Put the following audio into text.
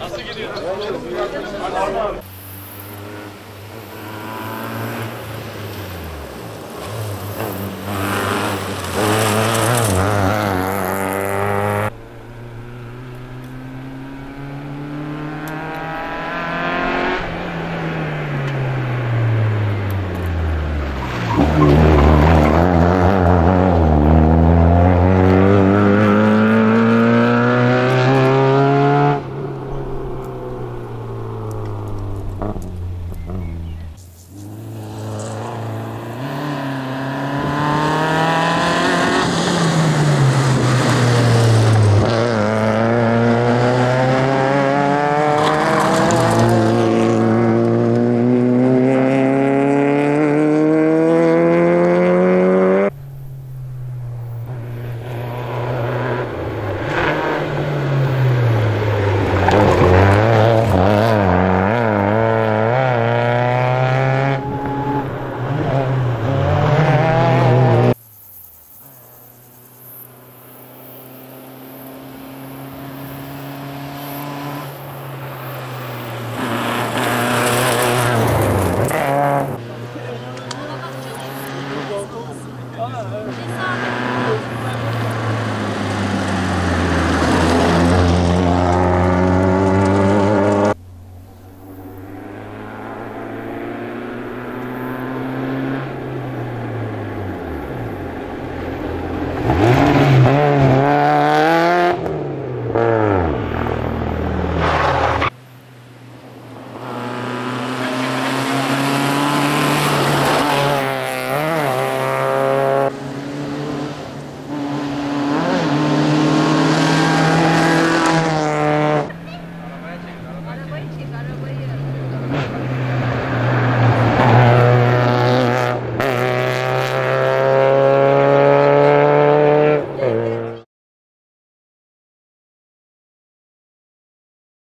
Nasıl gidiyor? Thank you. Oh. Thank mm -hmm. you.